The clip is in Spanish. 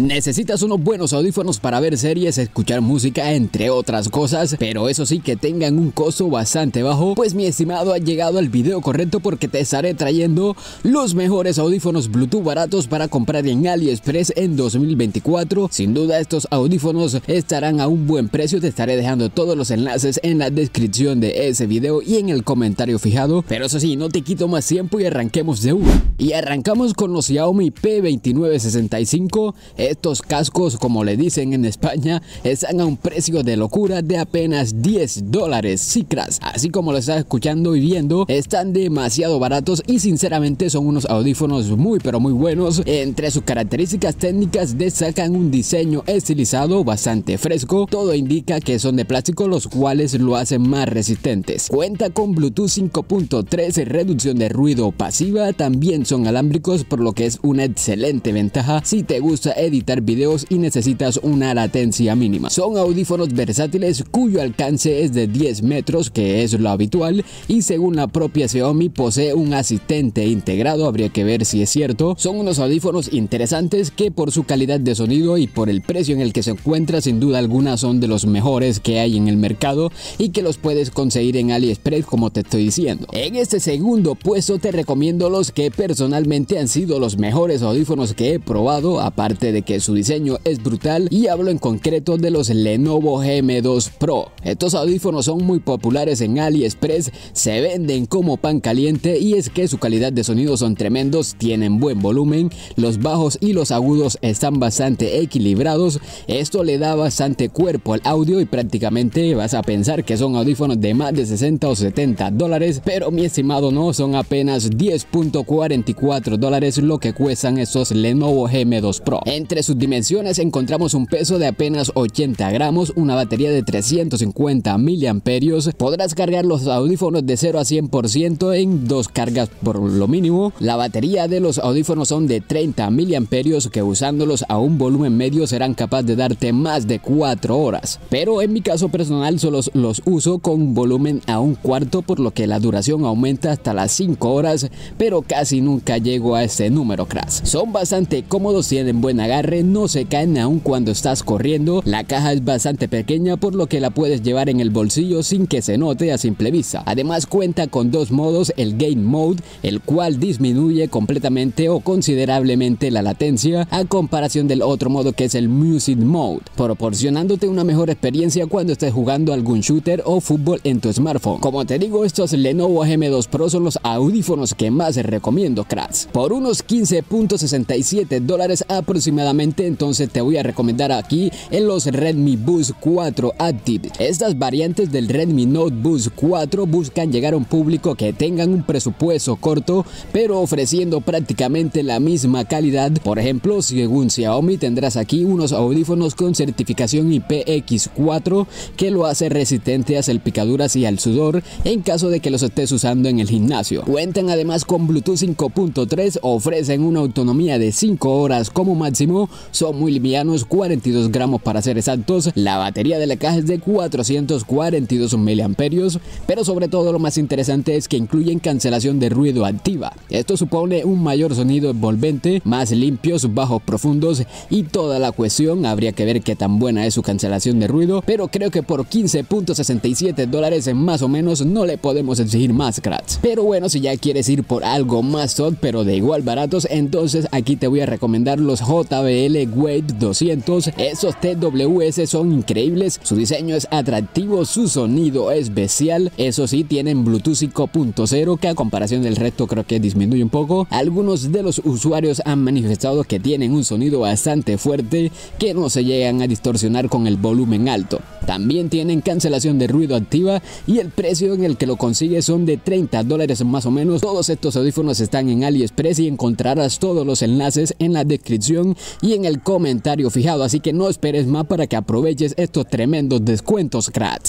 Necesitas unos buenos audífonos para ver series, escuchar música, entre otras cosas, pero eso sí que tengan un costo bastante bajo, pues mi estimado ha llegado al video correcto porque te estaré trayendo los mejores audífonos Bluetooth baratos para comprar en AliExpress en 2024. Sin duda estos audífonos estarán a un buen precio, te estaré dejando todos los enlaces en la descripción de ese video y en el comentario fijado, pero eso sí, no te quito más tiempo y arranquemos de uno. Y arrancamos con los Xiaomi P2965 estos cascos, como le dicen en España, están a un precio de locura de apenas 10 dólares cicras. Así como lo estás escuchando y viendo, están demasiado baratos y sinceramente son unos audífonos muy pero muy buenos. Entre sus características técnicas destacan un diseño estilizado bastante fresco. Todo indica que son de plástico los cuales lo hacen más resistentes. Cuenta con Bluetooth 5.3, reducción de ruido pasiva, también son alámbricos por lo que es una excelente ventaja si te gusta editar videos y necesitas una latencia mínima. Son audífonos versátiles cuyo alcance es de 10 metros, que es lo habitual, y según la propia Xiaomi posee un asistente integrado, habría que ver si es cierto. Son unos audífonos interesantes que por su calidad de sonido y por el precio en el que se encuentra sin duda alguna son de los mejores que hay en el mercado y que los puedes conseguir en AliExpress como te estoy diciendo. En este segundo puesto te recomiendo los que personalmente han sido los mejores audífonos que he probado, aparte de que su diseño es brutal y hablo en concreto de los Lenovo GM2 Pro. Estos audífonos son muy populares en AliExpress, se venden como pan caliente y es que su calidad de sonido son tremendos, tienen buen volumen, los bajos y los agudos están bastante equilibrados, esto le da bastante cuerpo al audio y prácticamente vas a pensar que son audífonos de más de 60 o 70 dólares, pero mi estimado no, son apenas 10.44 dólares lo que cuestan estos Lenovo GM2 Pro. Entre sus dimensiones encontramos un peso de apenas 80 gramos, una batería de 350 miliamperios. Podrás cargar los audífonos de 0 a 100% en dos cargas por lo mínimo. La batería de los audífonos son de 30 miliamperios que usándolos a un volumen medio serán capaces de darte más de 4 horas. Pero en mi caso personal solo los uso con volumen a un cuarto por lo que la duración aumenta hasta las 5 horas, pero casi nunca llego a ese número crash. Son bastante cómodos, tienen buena no se caen aún cuando estás corriendo. La caja es bastante pequeña por lo que la puedes llevar en el bolsillo sin que se note a simple vista. Además cuenta con dos modos, el Game Mode, el cual disminuye completamente o considerablemente la latencia a comparación del otro modo que es el Music Mode, proporcionándote una mejor experiencia cuando estés jugando algún shooter o fútbol en tu smartphone. Como te digo, estos Lenovo GM2 Pro son los audífonos que más recomiendo, cracks. Por unos 15.67 dólares aproximadamente entonces te voy a recomendar aquí en los Redmi Boost 4 Active. Estas variantes del Redmi Note Boost 4 buscan llegar a un público que tengan un presupuesto corto, pero ofreciendo prácticamente la misma calidad. Por ejemplo, según Xiaomi tendrás aquí unos audífonos con certificación IPX4 que lo hace resistente a salpicaduras y al sudor en caso de que los estés usando en el gimnasio. Cuentan además con Bluetooth 5.3, ofrecen una autonomía de 5 horas como máximo son muy livianos, 42 gramos para ser exactos. La batería de la caja es de 442 miliamperios, pero sobre todo lo más interesante es que incluyen cancelación de ruido activa. Esto supone un mayor sonido envolvente, más limpios, bajos profundos y toda la cuestión. Habría que ver qué tan buena es su cancelación de ruido, pero creo que por 15.67 dólares más o menos no le podemos exigir más cracks. Pero bueno, si ya quieres ir por algo más top pero de igual baratos, entonces aquí te voy a recomendar los JB JBL Wave 200. Esos TWS son increíbles, su diseño es atractivo, su sonido es bestial. Eso sí, tienen Bluetooth 5.0 que a comparación del resto creo que disminuye un poco. Algunos de los usuarios han manifestado que tienen un sonido bastante fuerte que no se llegan a distorsionar con el volumen alto. También tienen cancelación de ruido activa y el precio en el que lo consigues son de 30 dólares más o menos. Todos estos audífonos están en AliExpress y encontrarás todos los enlaces en la descripción y en el comentario fijado, así que no esperes más para que aproveches estos tremendos descuentos cracks.